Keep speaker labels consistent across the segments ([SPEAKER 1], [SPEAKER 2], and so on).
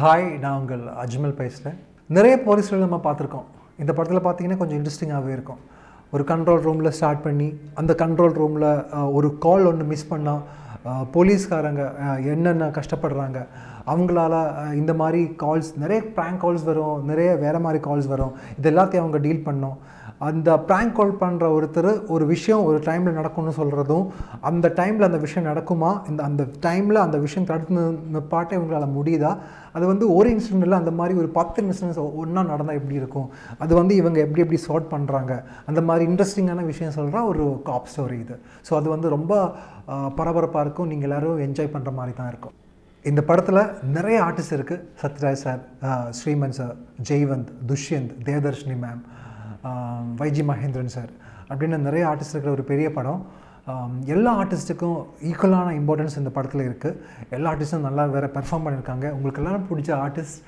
[SPEAKER 1] Hi நான் உங்கள் அஜ்மல் பேசுகிறேன் நிறைய போலீஸ்கள் நம்ம பார்த்துருக்கோம். இந்த படத்தில் பார்த்தீங்கன்னா கொஞ்சம் இன்ட்ரெஸ்டிங்காகவே இருக்கும். ஒரு கண்ட்ரோல் ரூமில் ஸ்டார்ட் பண்ணி அந்த கண்ட்ரோல் ரூமில் ஒரு கால் ஒன்று மிஸ் பண்ணால் போலீஸ்காரங்க என்னென்ன கஷ்டப்படுறாங்க அவங்களால இந்த மாதிரி கால்ஸ் நிறைய ப்ராங்க் கால்ஸ் வரும் நிறைய வேறு மாதிரி கால்ஸ் வரும். இது எல்லாத்தையும் அவங்க டீல் பண்ணோம். அந்த ப்ராங்க் கால் பண்ணுற ஒருத்தர் ஒரு விஷயம் ஒரு டைமில் நடக்கும்னு சொல்கிறதும் அந்த டைமில் அந்த விஷயம் நடக்குமா? இந்த அந்த டைமில் அந்த விஷயம் தடுத்து பாட்டை இவங்களால் முடியுதா? அது வந்து ஒரு இன்சிடென்ட்டில் அந்த மாதிரி ஒரு பத்து இன்சிடென்ட்ஸ் ஒன்றா நடந்தால் எப்படி இருக்கும்? அது வந்து இவங்க எப்படி எப்படி சார்ட் பண்ணுறாங்க அந்த மாதிரி இன்ட்ரெஸ்டிங்கான விஷயம் சொல்கிற ஒரு காப் ஸ்டோரி இது. ஸோ அது வந்து ரொம்ப பரபரப்பாக இருக்கும். நீங்கள் எல்லோரும் என்ஜாய் பண்ணுற மாதிரி தான் இருக்கும். இந்த படத்தில் நிறைய ஆர்டிஸ்ட் இருக்குது Sathyaraj sir Sriman sir Jaivanth Dushyanth Devadarshini ma'am Y G Mahendran sir அப்படின்னு நிறைய ஆர்டிஸ்ட் இருக்கிற ஒரு பெரிய படம். எல்லா ஆர்டிஸ்ட்டுக்கும் ஈக்குவலான இம்பார்ட்டன்ஸ் இந்த படத்தில் இருக்குது எல்லா ஆர்டிஸ்ட்டும் நல்லா வேறு பெர்ஃபார்ம் பண்ணியிருக்காங்க. உங்களுக்கு எல்லாரும் பிடிச்ச ஆர்டிஸ்ட்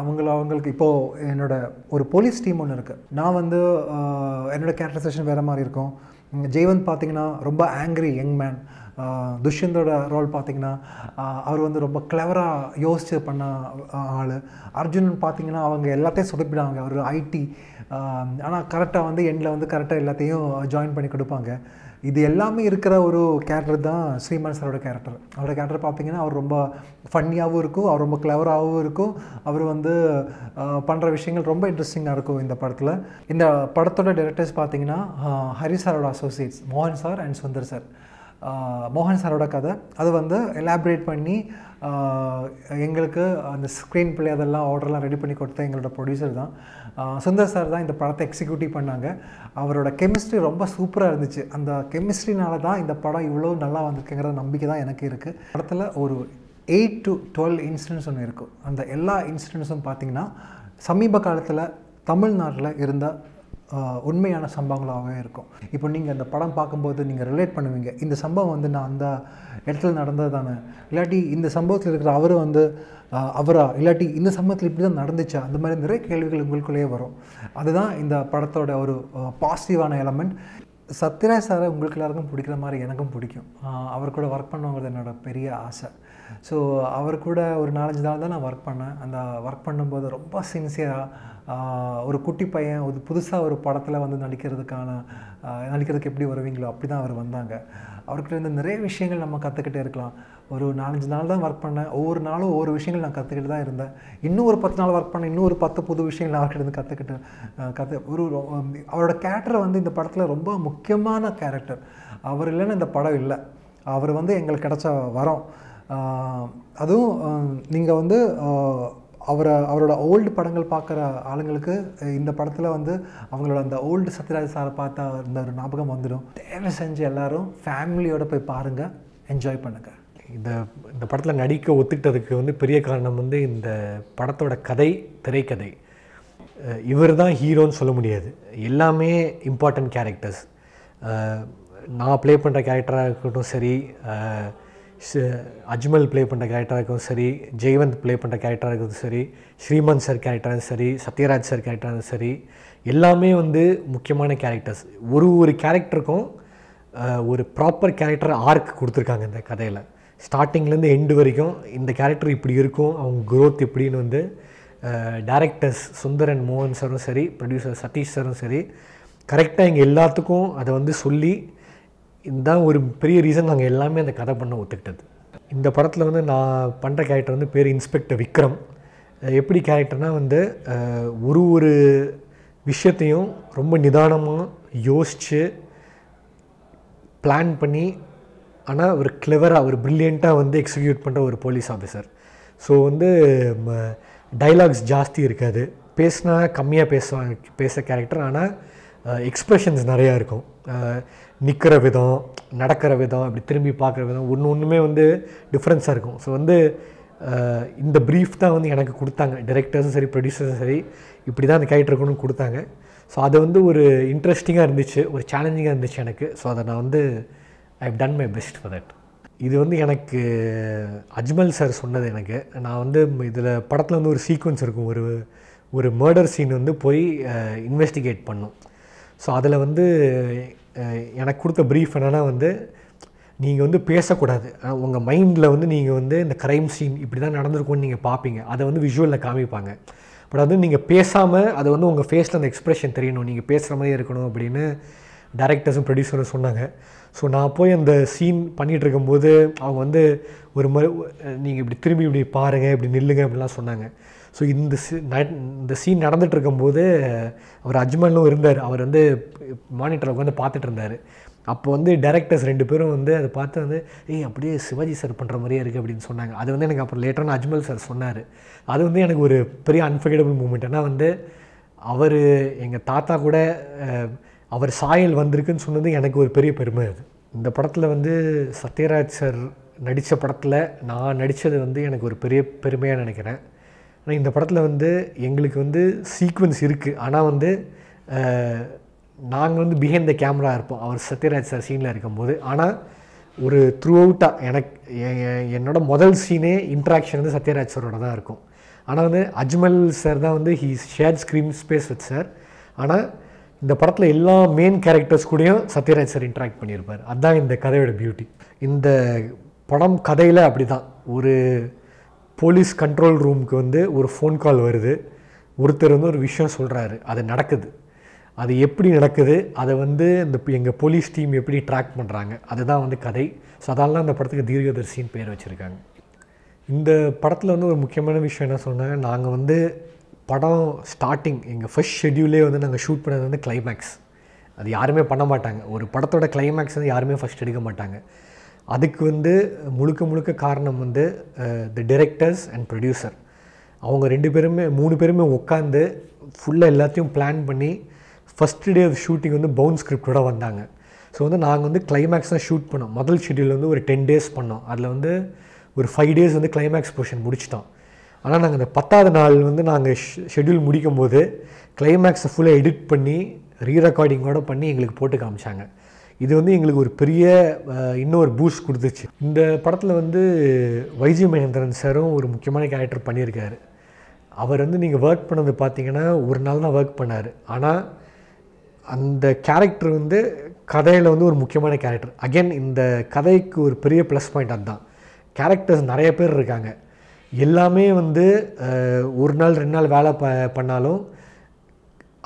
[SPEAKER 1] அவங்கள அவங்களுக்கு இப்போது என்னோட ஒரு போலீஸ் டீம் ஒன்று இருக்குது நான் வந்து என்னோடய என்னோட கேரக்டரைசேஷன் வேறு மாதிரி இருக்கும். ஜெய்வந்த் பார்த்தீங்கன்னா ரொம்ப ஆங்க்ரி யங் மேன் துஷ்யந்தோட ரோல் பார்த்திங்கன்னா அவர் வந்து ரொம்ப கிளவராக யோசிச்சு பண்ண ஆள். அர்ஜுன் பார்த்திங்கன்னா அவங்க எல்லாத்தையும் சொதப்பிடுவாங்க. அவர் ஐடி ஆனால் கரெக்டாக வந்து எண்டில் வந்து கரெக்டாக எல்லாத்தையும் ஜாயின் பண்ணி கொடுப்பாங்க. இது எல்லாமே இருக்கிற ஒரு கேரக்டர் தான் ஸ்ரீமான் சாரோட கேரக்டர் அவரோட கேரக்டர் பார்த்திங்கன்னா அவர் ரொம்ப ஃபன்னியாகவும் இருக்கும். அவர் ரொம்ப கிளவராகவும் இருக்கும். அவர் வந்து பண்ணுற விஷயங்கள் ரொம்ப இன்ட்ரெஸ்டிங்காக இருக்கும் இந்த படத்தில். இந்த படத்தோட டேரக்டர்ஸ் பார்த்திங்கன்னா ஹரி சாரோட அசோசியேட்ஸ் மோகன் சார் அண்ட் சுந்தர் சார். மோகன் சாரோட கதை. அது வந்து எலாபரேட் பண்ணி எங்களுக்கு அந்த ஸ்க்ரீன் பிளே அதெல்லாம் ஆர்டர்லாம் ரெடி பண்ணி கொடுத்த எங்களோட ப்ரொடியூசர் தான். சுந்தர் சார் தான் இந்த படத்தை எக்ஸிக்யூட்டிவ் பண்ணாங்க. அவரோட கெமிஸ்ட்ரி ரொம்ப சூப்பராக இருந்துச்சு. அந்த கெமிஸ்ட்ரினால தான் இந்த படம் இவ்வளோ நல்லா வந்திருக்குங்கிற நம்பிக்கை தான் எனக்கு இருக்குது படத்தில் ஒரு எயிட் டு டுவெல் இன்சிடென்ட்ஸ் ஒன்று இருக்கும். அந்த எல்லா இன்சிடென்ட்ஸும் பார்த்திங்கன்னா சமீப காலத்தில் தமிழ்நாட்டில் இருந்த உண்மையான சம்பவங்களாகவே இருக்கும். இப்போ நீங்கள் அந்த படம் பார்க்கும்போது நீங்கள் ரிலேட் பண்ணுவீங்க. இந்த சம்பவம் வந்து நான் அந்த இடத்துல நடந்தது தானே? இல்லாட்டி இந்த சம்பவத்தில் இருக்கிற அவர் வந்து அவரா? இல்லாட்டி இந்த சம்பவத்தில் இப்படி தான் நடந்துச்சா? அந்த மாதிரி நிறைய கேள்விகள் உங்களுக்குள்ளேயே வரும். அதுதான் இந்த படத்தோட ஒரு பாசிட்டிவான எலமெண்ட் சத்யராஜ் சாரை உங்களுக்கு எல்லாருக்கும் பிடிக்கிற மாதிரி எனக்கும் பிடிக்கும். அவர் கூட ஒர்க் பண்ணுங்கிறது என்னோட பெரிய ஆசை. ஸோ அவர் கூட ஒரு நாலஞ்சு நாள் தான் நான் ஒர்க் பண்ணேன். அந்த ஒர்க் பண்ணும்போது ரொம்ப சின்சியராக ஒரு குட்டி பையன் ஒரு புதுசாக ஒரு படத்தில் வந்து நடிக்கிறதுக்கான நடிக்கிறதுக்கு எப்படி வருவீங்களோ அப்படி தான் அவர் வந்தாங்க. அவர்கிட்ட இருந்து நிறைய விஷயங்கள் நம்ம கற்றுக்கிட்டே இருக்கலாம். ஒரு நாலஞ்சு நாள் தான் ஒர்க் பண்ணேன். ஒவ்வொரு நாளும் ஒவ்வொரு விஷயங்கள் நான் கற்றுக்கிட்டு தான் இருந்தேன். இன்னும் ஒரு பத்து நாள் ஒர்க் பண்ணேன். இன்னும் ஒரு பத்து புது விஷயங்கள் நான் அவர்கிட்ட இருந்து கற்றுக்கிட்டு கற்று ஒரு அவரோட கேரக்டர் வந்து இந்த படத்தில் ரொம்ப முக்கியமான கேரக்டர் அவர் இல்லைன்னா இந்த படம் இல்லை. அவர் வந்து எங்களுக்கு கிடச்ச வரோம். அதுவும் நீங்கள் வந்து அவரை அவரோட ஓல்டு படங்கள் பார்க்குற ஆளுங்களுக்கு இந்த படத்தில் வந்து அவங்களோட அந்த ஓல்டு சத்யராஜ் சாரை பார்த்தா இருந்த ஒரு ஞாபகம் வந்துடும். தேவை செஞ்சு எல்லோரும் ஃபேமிலியோடு போய் பாருங்கள் என்ஜாய் பண்ணுங்கள்
[SPEAKER 2] இந்த இந்த படத்தில் நடிக்க ஒத்துக்கிட்டதுக்கு வந்து பெரிய காரணம் வந்து இந்த படத்தோட கதை திரைக்கதை. இவர் தான் ஹீரோன்னு சொல்ல முடியாது. எல்லாமே இம்பார்ட்டண்ட் கேரக்டர்ஸ் நான் ப்ளே பண்ணுற கேரக்டராக இருக்கட்டும் சரி அஜ்மல் ப்ளே பண்ணுற கேரக்டராக இருக்கட்டும் சரி ஜெய்வந்த் ப்ளே பண்ணுற கேரக்டராக இருக்கட்டும் சரி ஸ்ரீமந்த் சார் கேரக்டராக சரி சத்யராஜ் சார் கேரக்டராக சரி எல்லாமே வந்து முக்கியமான கேரக்டர்ஸ் ஒரு ஒரு கேரக்டருக்கும் ஒரு ப்ராப்பர் கேரக்டர் ஆர்க் கொடுத்துருக்காங்க இந்த கதையில். ஸ்டார்டிங்லேருந்து எண்டு வரைக்கும் இந்த கேரக்டர் இப்படி இருக்கும் அவங்க க்ரோத் இப்படின்னு வந்து டேரக்டர்ஸ் சுந்தரன் மோகன் சாரும் சரி ப்ரொடியூசர் சதீஷ் சாரும் சரி கரெக்டாக எங்கள் எல்லாத்துக்கும் அதை வந்து சொல்லி இதுதான் ஒரு பெரிய ரீசன் நாங்கள் எல்லாமே அந்த கதை பண்ண ஒத்துக்கிட்டது. இந்த படத்தில் வந்து நான் பண்ணுற கேரக்டர் வந்து பேர் இன்ஸ்பெக்டர் விக்ரம். எப்படி கேரக்டர்னால் வந்து ஒரு ஒரு விஷயத்தையும் ரொம்ப நிதானமாக யோசித்து பிளான் பண்ணி ஆனால் ஒரு கிளவராக ஒரு ப்ரில்லியண்ட்டாக வந்து எக்ஸிக்யூட் பண்ணுற ஒரு போலீஸ் ஆஃபீஸர் ஸோ வந்து டைலாக்ஸ் ஜாஸ்தி இருக்காது. பேசினா கம்மியாக பேசுவாங்க பேச கேரக்டர் ஆனால் எக்ஸ்ப்ரெஷன்ஸ் நிறையா இருக்கும். நிற்கிற விதம் நடக்கிற விதம் அப்படி திரும்பி பார்க்குற விதம் ஒன்று ஒன்றுமே வந்து டிஃப்ரென்ஸாக இருக்கும். ஸோ வந்து இந்த ப்ரீஃப் தான் வந்து எனக்கு கொடுத்தாங்க. டைரக்டர்ஸும் சரி ப்ரொடியூசர்ஸும் சரி இப்படி தான் அந்த கேரக்டர் இருக்கணும்னு கொடுத்தாங்க. ஸோ அது வந்து ஒரு இன்ட்ரெஸ்டிங்காக இருந்துச்சு ஒரு சேலஞ்சிங்காக இருந்துச்சு எனக்கு. ஸோ அதை நான் வந்து I have done my best for that இது வந்து எனக்கு அஜ்மல் சார் சொன்னது எனக்கு. நான் வந்து இதில் படத்தில் வந்து ஒரு சீக்வன்ஸ் இருக்கும். ஒரு ஒரு மர்டர் சீன் வந்து போய் இன்வெஸ்டிகேட் பண்ணும். ஸோ அதில் வந்து எனக்கு கொடுத்த ப்ரீஃப் என்னென்னா வந்து நீங்கள் வந்து பேசக்கூடாது. உங்கள் மைண்டில் வந்து நீங்கள் வந்து இந்த க்ரைம் சீன் இப்படி தான் நடந்திருக்கும்னு நீங்கள் பார்ப்பீங்க அதை வந்து விஷுவலில் காமிப்பாங்க. பட் அது நீங்கள் பேசாமல் அது வந்து உங்கள் ஃபேஸில் அந்த எக்ஸ்ப்ரெஷன் தெரியணும். நீங்கள் பேசுகிற மாதிரி இருக்கணும் அப்படின்னு டேரக்டர்ஸும் ப்ரொடியூசரும் சொன்னாங்க. ஸோ நான் போய் அந்த சீன் பண்ணிகிட்டு இருக்கும்போது அவங்க வந்து ஒரு மாதிரி நீங்கள் இப்படி திரும்பி இப்படி பாருங்கள் இப்படி நில்லுங்க அப்படிலாம் சொன்னாங்க. ஸோ இந்த சீ- இந்த சீன் நடந்துட்டு இருக்கும்போது அவர் அஜ்மலும் இருந்தார். அவர் வந்து மானிட்டரில் உட்காந்து பார்த்துட்டு இருந்தார் அப்போ வந்து டேரக்டர்ஸ் ரெண்டு பேரும் வந்து அதை பார்த்து வந்து ஏய் அப்படியே சிவாஜி சார் பண்ணுற மாதிரியே இருக்குது அப்படின்னு சொன்னாங்க. அது வந்து எனக்கு அப்புறம் லேட்டரான அஜ்மல் சார் சொன்னார். அது வந்து எனக்கு ஒரு பெரிய அன்ஃபர்கெட்டபிள் மூமெண்ட் ஏன்னா வந்து அவர் எங்கள் தாத்தா கூட அவர் சாயல் வந்திருக்குன்னு சொன்னது எனக்கு ஒரு பெரிய பெருமை அது. இந்த படத்தில் வந்து சத்யராஜ் சார் நடித்த படத்தில் நான் நடித்தது வந்து எனக்கு ஒரு பெரிய பெருமையாக நினைக்கிறேன். ஆனால் இந்த படத்தில் வந்து எங்களுக்கு வந்து சீக்வன்ஸ் இருக்குது ஆனால் வந்து நாங்கள் வந்து பிஹைண்ட் த கேமரா இருப்போம். அவர் சத்யராஜ் சார் சீனில் இருக்கும்போது. ஆனால் ஒரு த்ரூ அவுட்டாக எனக்கு என்னோடய என்னோட முதல் சீனே இன்ட்ராக்ஷன் வந்து சத்யராஜ் சாரோட தான் இருக்கும். ஆனால் வந்து அஜ்மல் சார் தான் வந்து he share screen space with sir ஆனால் இந்த படத்தில் எல்லா மெயின் கேரக்டர்ஸ் கூடயும் சத்யராஜ் சார் இன்ட்ராக்ட் பண்ணியிருப்பார். அதுதான் இந்த கதையோட பியூட்டி இந்த படம் கதையில் அப்படி தான் ஒரு போலீஸ் கண்ட்ரோல் ரூமுக்கு வந்து ஒரு ஃபோன் கால் வருது. ஒருத்தர் வந்து ஒரு விஷயம் சொல்கிறாரு அது நடக்குது. அது எப்படி நடக்குது? அதை வந்து இந்த எங்கள் போலீஸ் டீம் எப்படி ட்ராக் பண்ணுறாங்க அதுதான் வந்து கதை. ஸோ அதனால அந்த படத்துக்கு தீர்க்கதரிசின்னு பேர் வச்சுருக்காங்க. இந்த படத்தில் வந்து ஒரு முக்கியமான விஷயம் என்ன சொன்னாங்க? நாங்கள் வந்து படம் ஸ்டார்டிங் எங்கள் ஃபர்ஸ்ட் ஷெட்யூலே வந்து நாங்கள் ஷூட் பண்ணது வந்து கிளைமேக்ஸ் அது யாருமே பண்ண மாட்டாங்க. ஒரு படத்தோட கிளைமேக்ஸ் வந்து யாருமே ஃபர்ஸ்ட் எடுக்க மாட்டாங்க. அதுக்கு வந்து முழுக்க முழுக்க காரணம் வந்து தி டிரெக்டர்ஸ் அண்ட் ப்ரொடியூசர் அவங்க ரெண்டு பேருமே மூணு பேருமே உட்காந்து ஃபுல்லாக எல்லாத்தையும் பிளான் பண்ணி ஃபஸ்ட் டே ஆஃப் ஷூட்டிங் வந்து பவுன் ஸ்கிரிப்டோட வந்தாங்க. ஸோ வந்து நாங்கள் வந்து கிளைமேக்ஸ் தான் ஷூட் பண்ணோம். முதல் ஷெட்யூல் வந்து ஒரு டென் டேஸ் பண்ணோம். அதில் வந்து ஒரு ஃபைவ் டேஸ் வந்து கிளைமேக்ஸ் போர்ஷன் முடிச்சிட்டோம். ஆனால் நாங்கள் இந்த பத்தாவது நாள் வந்து நாங்கள் ஷெட்யூல் முடிக்கும் போது கிளைமேக்ஸை ஃபுல்லாக எடிட் பண்ணி ரீ ரெக்கார்டிங்கோட பண்ணி எங்களுக்கு போட்டு காமிச்சாங்க. இது வந்து எங்களுக்கு ஒரு பெரிய இன்னொரு பூஸ்ட் கொடுத்துச்சு. இந்த படத்தில் வந்து வைஜி மகேந்திரன் சாரும் ஒரு முக்கியமான கேரக்டர் பண்ணியிருக்காரு. அவர் வந்து நீங்கள் ஒர்க் பண்ணது பார்த்தீங்கன்னா ஒரு நாள் தான் ஒர்க் பண்ணார். ஆனால் அந்த கேரக்டர் வந்து கதையில் வந்து ஒரு முக்கியமான கேரக்டர் அகைன் இந்த கதைக்கு ஒரு பெரிய ப்ளஸ் பாயிண்ட் அதுதான். கேரக்டர்ஸ் நிறைய பேர் இருக்காங்க. எல்லாமே வந்து ஒரு நாள் ரெண்டு நாள் வேலை ப பண்ணாலும்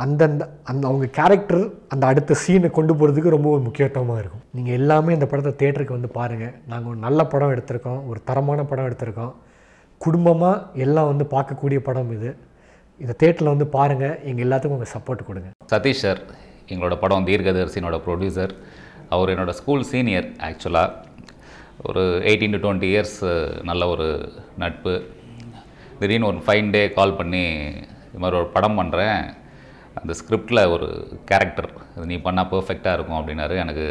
[SPEAKER 2] அந்தந்த அந்த அவங்க கேரக்டர் அந்த அடுத்த சீனை கொண்டு போகிறதுக்கு ரொம்ப ஒரு முக்கியத்துவமாக இருக்கும். நீங்கள் எல்லாமே இந்த படத்தை தேட்டருக்கு வந்து பாருங்கள் நாங்கள் ஒரு நல்ல படம் எடுத்திருக்கோம். ஒரு தரமான படம் எடுத்திருக்கோம். குடும்பமாக எல்லாம் வந்து பார்க்கக்கூடிய படம் இது. இதை தேட்டரில் வந்து பாருங்கள் எங்கள் எல்லாத்துக்கும் உங்கள் சப்போர்ட் கொடுங்க.
[SPEAKER 3] சதீஷ் சார் எங்களோட படம் தீர்க்கதர்சினோட ப்ரொடியூசர் அவர் என்னோடய ஸ்கூல் சீனியர் ஆக்சுவலாக ஒரு எயிட்டீன் டு டுவெண்ட்டி இயர்ஸ் நல்ல ஒரு நட்பு. திடீர்னு ஒரு ஃபைன் டே கால் பண்ணி இது மாதிரி ஒரு படம் பண்ணுறேன் அந்த ஸ்கிரிப்டில் ஒரு கேரக்டர் இது நீ பண்ணால் பர்ஃபெக்டாக இருக்கும் அப்படின்னாரு. எனக்கு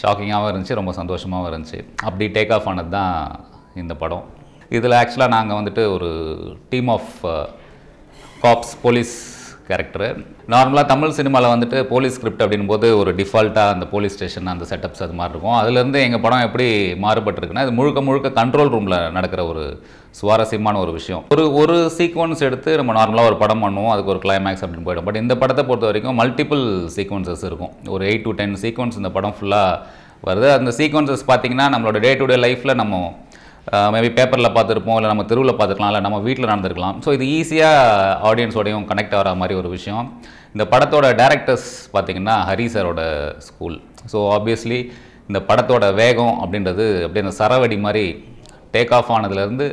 [SPEAKER 3] ஷாக்கிங்காகவும் இருந்துச்சு ரொம்ப சந்தோஷமாகவும் இருந்துச்சு. அப்படி டேக் ஆஃப் ஆனது தான் இந்த படம். இதில் ஆக்சுவலாக நாங்கள் வந்துட்டு ஒரு team of cops police character நார்மலாக தமிழ் சினிமாவில் வந்துட்டு போலீஸ் ஸ்கிரிப்ட் அப்படின்போது ஒரு டிஃபால்ட்டாக அந்த போலீஸ் ஸ்டேஷன் அந்த செட்டப்ஸ் அது மாதிரி இருக்கும். அதுலேருந்து எங்கள் படம் எப்படி மாறுபட்டிருக்குன்னா இது முழுக்க முழுக்க கண்ட்ரோல் ரூமில் நடக்கிற ஒரு சுவாரஸ்யமான ஒரு விஷயம். ஒரு ஒரு சீக்வன்ஸ் எடுத்து நம்ம நார்மலாக ஒரு படம் பண்ணுவோம் அதுக்கு ஒரு கிளைமேக்ஸ் அப்படின்னு போயிடும். பட் இந்த படத்தை பொறுத்த வரைக்கும் மல்டிபிள் சீக்வன்சஸ் இருக்கும். ஒரு எயிட் டு டென் சீக்வன்ஸ் இந்த படம் ஃபுல்லாக வருது. அந்த சீக்வன்சஸ் பார்த்தீங்கன்னா நம்மளோட டே டு டே லைஃப்பில் நம்ம Uh, மேபி பேப்பரில் பார்த்துருப்போம் இல்லை நம்ம தெருவில் பார்த்துருக்கலாம் இல்லை நம்ம வீட்டில் நடந்திருக்கலாம். ஸோ இது ஈஸியாக ஆடியன்ஸோடையும் கனெக்ட் ஆகிற மாதிரி ஒரு விஷயம். இந்த படத்தோட டேரக்டர்ஸ் பார்த்தீங்கன்னா ஹரி சாரோட ஸ்கூல் ஸோ ஆப்வியஸ்லி இந்த படத்தோட வேகம் அப்படின்றது அப்படியே அந்த சரவடி மாதிரி டேக் ஆஃப் ஆனதுலேருந்து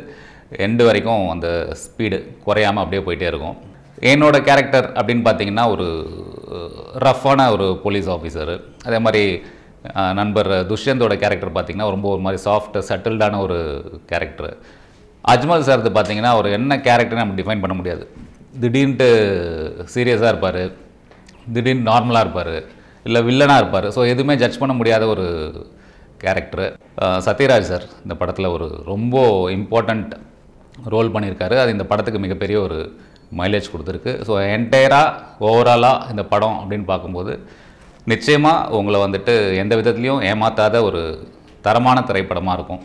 [SPEAKER 3] எண்டு வரைக்கும் அந்த ஸ்பீடு குறையாமல் அப்படியே போயிட்டே இருக்கும். என்னோடய கேரக்டர் அப்படின்னு பார்த்தீங்கன்னா ஒரு uh, ரஃப்பான ஒரு போலீஸ் ஆஃபீஸரு அதே மாதிரி நண்பர் துஷ்யந்தோட கேரக்டர் பார்த்தீங்கன்னா ரொம்ப ஒரு மாதிரி சாஃப்ட் செட்டில்டான ஒரு கேரக்டர் அஜ்மல் சார்து பார்த்தீங்கன்னா அவர் என்ன கேரக்டர்னு நம்ம டிஃபைன் பண்ண முடியாது. திடீர்னுட்டு சீரியஸாக இருப்பார். திடீர்னு நார்மலாக இருப்பார். இல்லை வில்லனாக இருப்பார். ஸோ எதுவுமே ஜட்ஜ் பண்ண முடியாத ஒரு கேரக்டரு சத்யராஜ் சார் இந்த படத்தில் ஒரு ரொம்ப இம்பார்ட்டண்ட் ரோல் பண்ணியிருக்காரு. அது இந்த படத்துக்கு மிகப்பெரிய ஒரு மைலேஜ் கொடுத்துருக்கு. ஸோ என்டையராக ஓவராலாக இந்த படம் அப்படின்னு பார்க்கும்போது நிச்சயமாக உங்களை வந்துட்டு எந்த விதத்துலையும் ஏமாத்தாத ஒரு தரமான திரைப்படமாக இருக்கும்.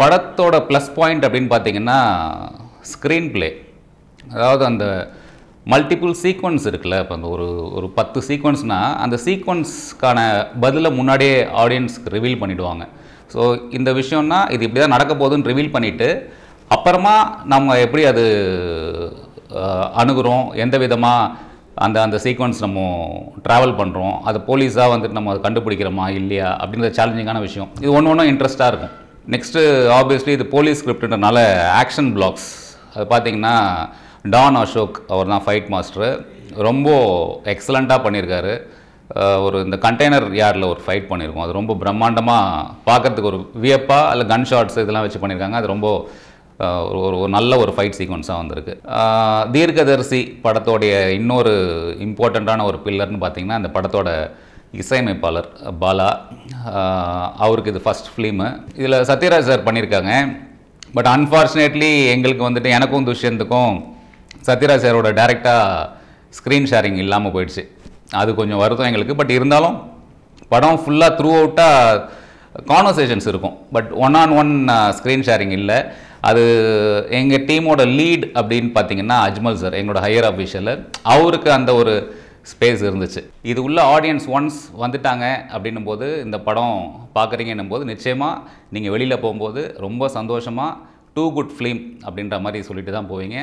[SPEAKER 3] படத்தோட ப்ளஸ் பாயிண்ட் அப்படின்னு பார்த்தீங்கன்னா ஸ்க்ரீன் பிளே அதாவது அந்த மல்டிபிள் சீக்வன்ஸ் இருக்குல்ல இப்போ அந்த ஒரு ஒரு பத்து சீக்வன்ஸ்னால் அந்த சீக்வன்ஸ்க்கான பதிலை முன்னாடியே ஆடியன்ஸ்க்கு ரிவீல் பண்ணிவிடுவாங்க ஸோ இந்த விஷயம்னா இது இப்படி தான் நடக்க போகுதுன்னு ரிவீல் பண்ணிவிட்டு அப்புறமா நம்ம எப்படி அது அணுகுறோம் எந்த விதமாக அந்த அந்த சீக்வன்ஸ் நம்ம ட்ராவல் பண்ணுறோம் அது போலீஸாக வந்துட்டு நம்ம அதை கண்டுபிடிக்கிறோமா இல்லையா அப்படின்ற சேலஞ்சிங்கான விஷயம். இது ஒன்று ஒன்றும் இன்ட்ரெஸ்ட்டாக இருக்கும். நெக்ஸ்ட்டு ஆப்வியஸ்லி இது போலீஸ் ஸ்கிரிப்டுன்றனால ஆக்ஷன் பிளாக்ஸ் அது பார்த்தீங்கன்னா டான் அசோக் அவர் தான் ஃபைட் மாஸ்டரு ரொம்ப எக்ஸலண்ட்டாக பண்ணியிருக்காரு ஒரு இந்த கண்டெய்னர் யார்டில் ஒரு ஃபைட் பண்ணியிருக்கோம் அது ரொம்ப பிரம்மாண்டமாக பார்க்கறதுக்கு ஒரு வியப்பாக இல்லை கன் ஷாட்ஸ் இதெல்லாம் வச்சு பண்ணியிருக்காங்க அது ரொம்ப ஒரு ஒரு ஒரு நல்ல ஒரு ஃபைட் சீக்வன்ஸாக வந்திருக்கு. தீர்க்கதரிசி படத்தோடைய இன்னொரு இம்பார்ட்டண்ட்டான ஒரு பில்லர்னு பார்த்தீங்கன்னா அந்த படத்தோட இசையமைப்பாளர் பாலா. அவருக்கு இது ஃபஸ்ட் ஃபிலிமு இதில் சத்யராஜ் சார் பண்ணியிருக்காங்க பட் அன்ஃபார்ச்சுனேட்லி எங்களுக்கு வந்துட்டு எனக்கும் துஷ்யந்துக்கும் சத்யராஜ் சாரோட டேரெக்டாக ஸ்க்ரீன் ஷேரிங் இல்லாமல் போயிடுச்சு. அது கொஞ்சம் வருத்தம் எங்களுக்கு. பட் இருந்தாலும் படம் ஃபுல்லாக த்ரூ அவுட்டாக கான்வர்சேஷன்ஸ் இருக்கும். But one on one screen sharing இல்லை. அது எங்கள் டீமோட லீட் அப்படின்னு பார்த்தீங்கன்னா அஜ்மல் சார் எங்களோட ஹையர் அஃபீஷியலு அவருக்கு அந்த ஒரு ஸ்பேஸ் இருந்துச்சு. இது உள்ள ஆடியன்ஸ் ஒன்ஸ் வந்துட்டாங்க அப்படின்னும் போது இந்த படம் பார்க்குறீங்கன்னும் போது நிச்சயமாக நீங்கள் வெளியில் போகும்போது ரொம்ப சந்தோஷமாக டூ குட் ஃபிலிம் அப்படின்ற மாதிரி சொல்லிட்டு தான் போவீங்க.